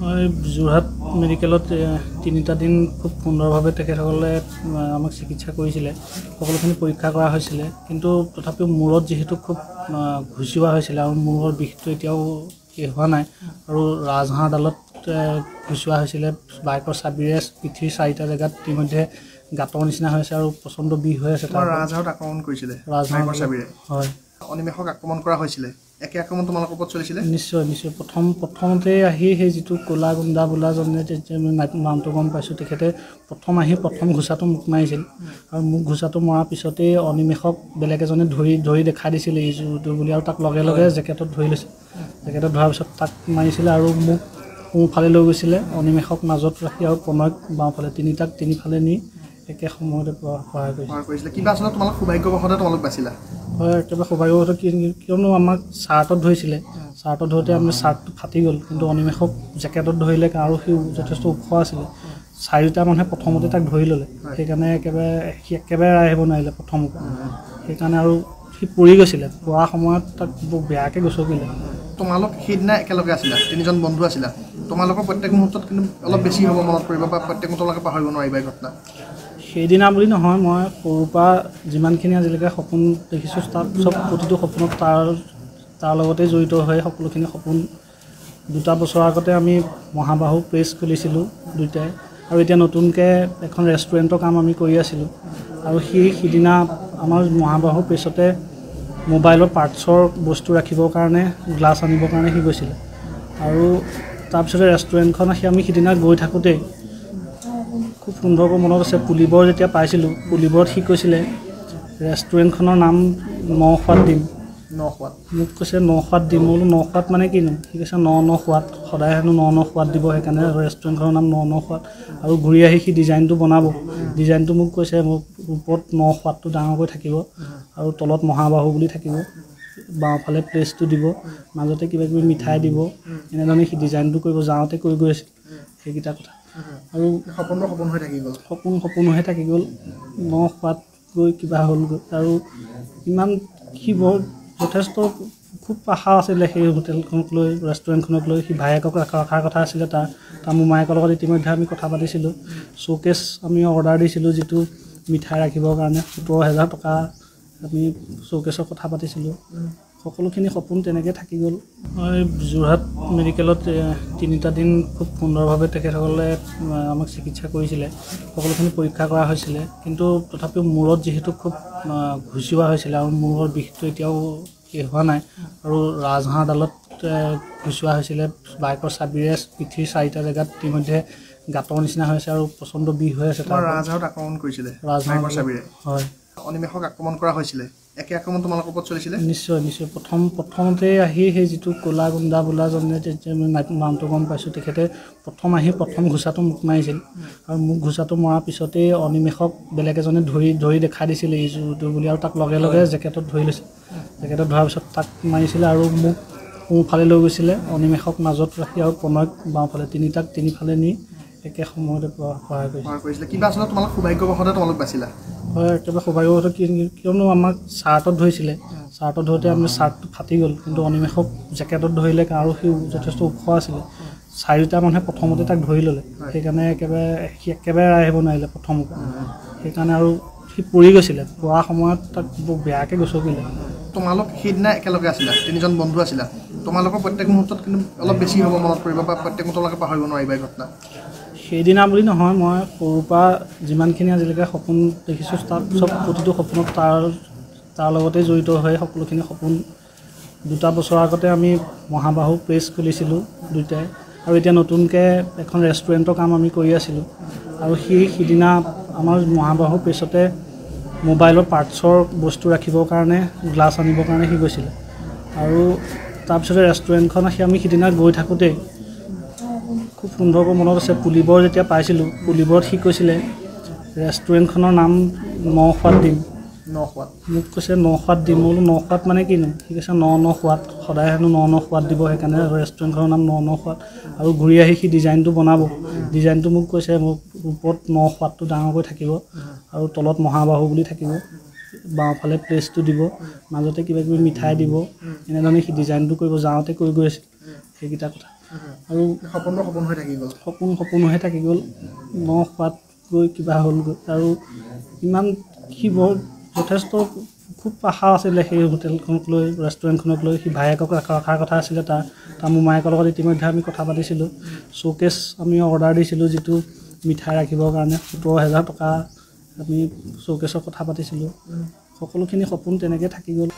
মই যোৰহাট মেডিকেলত তিনিটা দিন খুব সুন্দৰভাৱে তেখেতসকলে আমাক চিকিৎসা কৰিছিলে। সকলোখিনি পৰীক্ষা কৰা হৈছিলে। কিন্তু তথাপিও মূৰত যিহেতু খুব ঘুচিওৱা হৈছিলে আৰু মূৰৰ বিষটো এতিয়াও শেষ হোৱা নাই। আৰু ৰাজহাড়ডালত এ, ঘুচোৱা হৈছিলে। বাইকৰ চাবিৰে পিঠিৰ চাৰিটা জেগাত ইতিমধ্যে গাঁতৰ নিচিনা হৈছে আৰু প্ৰচণ্ড বিষ হৈ আছে। ৰাজহাড়ত আক্ৰমণ কৰিছিলে ৰাজহাড় বাইকৰ চাবিৰে। হয়। অনিমেষক আক্ৰমণ কৰা হৈছিলে। একে আক্ৰমণ তোমালোকৰ ওপৰত চলিছিলে? নিশ্চয় নিশ্চয়। প্ৰথম প্ৰথমতে আহি সেই যিটো ক'লা গুণ্ডা বোলাজনে তেতিয়া মই নামটো গম পাইছোঁ তেখেতে প্ৰথম আহি প্ৰথম ঘোচাটো মোক মাৰিছিল। আৰু মোক ঘোচাটো মৰাৰ পিছতেই অনিমেষক বেলেগ এজনে ধৰি ধৰি দেখাই দিছিলে ইজোৰটো বুলি আৰু তাক লগে লগে জেকেটত ধৰি লৈছিল জেকেটত ধৰাৰ পিছত তাক মাৰিছিলে আৰু মোক সোঁফালে লৈ গৈছিলে। অনিমেষক মাজত ৰাখি আৰু প্ৰণয়ক বাওঁফালে তিনিটাক তিনিফালে নি একে সময়তে সহায় কৰিছিলে। কিবা আচলতে তোমালোক সৌভাগ্যবশতে তোমালোক বাচিলা। হয় একেবাৰে সৌভাগ্যৱত কি কিয়নো আমাক চাৰ্টত ধৰিছিলে। চাৰ্টত ধৰোঁতে আমি চাৰ্টটো ফাটি গ'ল কিন্তু অনিমেষক জেকেটত ধৰিলে আৰু সি যথেষ্ট ওখ আছিলে। চাৰিটা মানুহে প্ৰথমতে তাক ধৰি ল'লে। সেইকাৰণে একেবাৰে সি একেবাৰে এৰাই আহিব নোৱাৰিলে প্ৰথমৰ পৰা সেইকাৰণে আৰু সি পৰি গৈছিলে। পৰা সময়ত তাক বৰ বেয়াকৈ গচকিলে। তোমালোক সেইদিনা একেলগে আছিলা তিনিজন বন্ধু আছিলা। তোমালোকৰ প্ৰত্যেক মুহূৰ্তত কিন্তু অলপ বেছি হ'ব মনত পৰিব বা প্ৰত্যেক মুহূৰ্তত তোমালোকে পাহৰিব নোৱাৰিবা এই ঘটনা। সেইদিনা বুলি নহয় মই সৰুৰ পৰা যিমানখিনি আজিলৈকে সপোন দেখিছোঁ তাত চব প্ৰতিটো সপোনত তাৰ তাৰ লগতে জড়িত হৈ সকলোখিনি সপোন দুটা বছৰ আগতে আমি মহাবাহু প্ৰেছ খুলিছিলোঁ দুয়োটাই আৰু এতিয়া নতুনকৈ এখন ৰেষ্টুৰেণ্টৰ কাম আমি কৰি আছিলোঁ। আৰু সি সিদিনা আমাৰ মহাবাহু প্ৰেছতে মোবাইলৰ পাৰ্টছৰ বস্তু ৰাখিবৰ কাৰণে গ্লাছ আনিবৰ কাৰণে সি গৈছিলে। আৰু তাৰপিছতে ৰেষ্টুৰেণ্টখন সি আমি সিদিনা গৈ থাকোঁতেই খুব সুন্দৰকৈ মনত আছে। পুলিবৰ যেতিয়া পাইছিলোঁ পুলিবৰত সি কৈছিলে ৰেষ্টুৰেণ্টখনৰ নাম ন সোৱাদ দিম। ন সোৱাদ মোক কৈছে ন সোৱাদ দিম। মই বোলো ন সোৱাদ মানে কিনো? সি কৈছে ন ন সোৱাদ সদায় হেনো ন ন সোৱাদ দিব সেইকাৰণে ৰেষ্টুৰেণ্টখনৰ নাম ন ন সোৱাদ আৰু ঘূৰি আহি সি ডিজাইনটো বনাব। ডিজাইনটো মোক কৈছে মোক ওপৰত ন সোৱাদটো ডাঙৰকৈ থাকিব আৰু তলত মহাবাহু বুলি থাকিব। বাওঁফালে প্লেচটো দিব মাজতে কিবা কিবি মিঠাই দিব। এনেধৰণে সি ডিজাইনটো কৰিব যাওঁতে কৰি গৈ আছিল। সেইকেইটা কথা। আৰু সপোনটো সপোন হৈ থাকি গ'ল। সপোন সপোন হৈ থাকি গ'ল। ন সোৱাদ গৈ কিবা হ'লগৈ আৰু ইমান সি বৰ যথেষ্ট খুব আশা আছিলে সেই হোটেলখনক লৈ ৰেষ্টুৰেণ্টখনক লৈ। সি ভায়েকক ৰখা ৰখাৰ কথা আছিলে তাৰ। তাৰ মোমায়েকৰ লগত ইতিমধ্যে আমি কথা পাতিছিলোঁ। শ্ব'কেছ আমি অৰ্ডাৰ দিছিলোঁ যিটো মিঠাই ৰাখিবৰ কাৰণে। সোতৰ হেজাৰ টকা আমি শ্ব'কেছৰ কথা পাতিছিলোঁ। সকলোখিনি সপোন তেনেকৈ থাকি গ'ল। মই যোৰহাট মেডিকেলত তিনিটা দিন খুব সুন্দৰভাৱে তেখেতসকলে আমাক চিকিৎসা কৰিছিলে। সকলোখিনি পৰীক্ষা কৰা হৈছিলে। কিন্তু তথাপিও মূৰত যিহেতু খুব ঘুচিওৱা হৈছিলে আৰু মূৰৰ বিষটো এতিয়াও শেষ হোৱা নাই। আৰু ৰাজহাড়ডালত এ, ঘুচোৱা হৈছিলে। বাইকৰ চাবিৰে পিঠিৰ চাৰিটা জেগাত ইতিমধ্যে গাঁতৰ নিচিনা হৈছে আৰু প্ৰচণ্ড বিষ হৈ আছে ৰাজহাড়ত আক্ৰমণ কৰিছিলে ৰাজহাড় বাইকৰ চাবিৰে? হয়। অনিমেষক আক্ৰমণ কৰা হৈছিলে? একে আক্ৰমণ তোমালোকৰ ওপৰত চলিছিলে? নিশ্চয় নিশ্চয়। প্ৰথম প্ৰথমতে আহি সেই যিটো ক'লা গুণ্ডা বোলাজনে তেতিয়া নামটো গম পাইছোঁ তেখেতে প্ৰথম আহি প্ৰথম ঘোচাটো মোক মাৰিছিল। আৰু মোক ঘোচাটো মৰাৰ পিছতেই অনিমেষক বেলেগ এজনে ধৰি ধৰি দেখাই দিছিলে ইজোৰটো বুলি আৰু তাক লগে লগে জেকেটত ধৰি লৈছিল জেকেটত ধৰাৰ পিছত তাক মাৰিছিলে আৰু মোক সোঁফালে লৈ গৈছিলে। অনিমেষক মাজত ৰাখি আৰু প্ৰণয়ক বাওঁফালে তিনিটাক তিনিফালে নি একে সময়তে সহায় কৰিছিল সহায় কৰিছিলে কিবা আচলতে তোমালোক সৌভাগ্যবশতে তোমালোক বাচিলা? হয় একেবাৰে সৌভাগ্যৱত কি কিয়নো আমাক চাৰ্টত ধৰিছিলে। চাৰ্টত ধৰোঁতে আমি চাৰ্টটো ফাটি গ'ল। কিন্তু অনিমেষক জেকেটত ধৰিলে আৰু সি যথেষ্ট ওখ আছিলে। চাৰিটা মানুহে প্ৰথমতে তাক ধৰি ল'লে। সেইকাৰণে একেবাৰে সি একেবাৰে আহিব নোৱাৰিলে প্ৰথমৰ পৰা সেইকাৰণে আৰু সি পৰি গৈছিলে। পৰা সময়ত তাক বৰ বেয়াকৈ গচকিলে। তোমালোক সেইদিনা একেলগে আছিলা তিনিজন বন্ধু আছিলা। তোমালোকৰ প্ৰত্যেক মুহূৰ্তত কিন্তু অলপ বেছি হ'ব মনত পৰিব বা প্ৰত্যেক মুহূৰ্তত তোমালোকে পাহৰিব নোৱাৰিবা এই ঘটনা। সেইদিনা বুলি নহয় মই সৰুৰ পৰা যিমানখিনি আজিলৈকে সপোন দেখিছোঁ তাত চব প্ৰতিটো সপোনত তাৰ তাৰ লগতে জড়িত হৈ সকলোখিনি সপোন দুটা বছৰ আগতে আমি মহাবাহু প্ৰেছ খুলিছিলোঁ দুয়োটাই আৰু এতিয়া নতুনকৈ এখন ৰেষ্টুৰেণ্টৰ কাম আমি কৰি আছিলোঁ। আৰু সি সিদিনা আমাৰ মহাবাহু প্ৰেছতে মোবাইলৰ পাৰ্টছৰ বস্তু ৰাখিবৰ কাৰণে গ্লাছ আনিবৰ কাৰণে সি গৈছিলে। আৰু তাৰপিছতে ৰেষ্টুৰেণ্টখন সি আমি সিদিনা গৈ থাকোঁতেই খুব সুন্দৰকৈ মনত আছে। পুলিবৰ যেতিয়া পাইছিলোঁ পুলিবৰত সি কৈছিলে ৰেষ্টুৰেণ্টখনৰ নাম ন সোৱাদ দিম। ন সোৱাদ মোক কৈছে ন সোৱাদ দিম বোলো ন সোৱাদ মানে কিনো? সি কৈছে ন ন সোৱাদ। সদায় হেনো ন ন সোৱাদ দিব সেইকাৰণে ৰেষ্টুৰেণ্টখনৰ নাম ন ন সোৱাদ। আৰু ঘূৰি আহি সি ডিজাইনটো বনাব। ডিজাইনটো মোক কৈছে মোক ওপৰত ন সোৱাদটো ডাঙৰকৈ থাকিব আৰু তলত মহাবাহু বুলি থাকিব। বাওঁফালে প্লেচটো দিব মাজতে কিবা কিবি মিঠাই দিব। এনেধৰণে সি ডিজাইনটো কৰিব যাওঁতে কৰি গৈ আছিল। সেইকেইটা কথা। আৰু সপোনৰ সপোন হৈ থাকি গ'ল। সপোন সপোন হৈ থাকি গ'ল। ন খোৱাত গৈ কিবা হ'লগৈ আৰু ইমান সি বৰ যথেষ্ট খুব আশা আছিলে সেই হোটেলখনক লৈ ৰেষ্টুৰেণ্টখনক লৈ। সি ভায়েকক ৰখা ৰখাৰ কথা আছিলে তাৰ। তাৰ মোমায়েকৰ লগত ইতিমধ্যে আমি কথা পাতিছিলোঁ। শ্ব'কেছ আমি অৰ্ডাৰ দিছিলোঁ যিটো মিঠাই ৰাখিবৰ কাৰণে। সোতৰ হেজাৰ টকা আমি শ্ব'কেছৰ কথা পাতিছিলোঁ। সকলোখিনি সপোন তেনেকৈ থাকি গ'ল।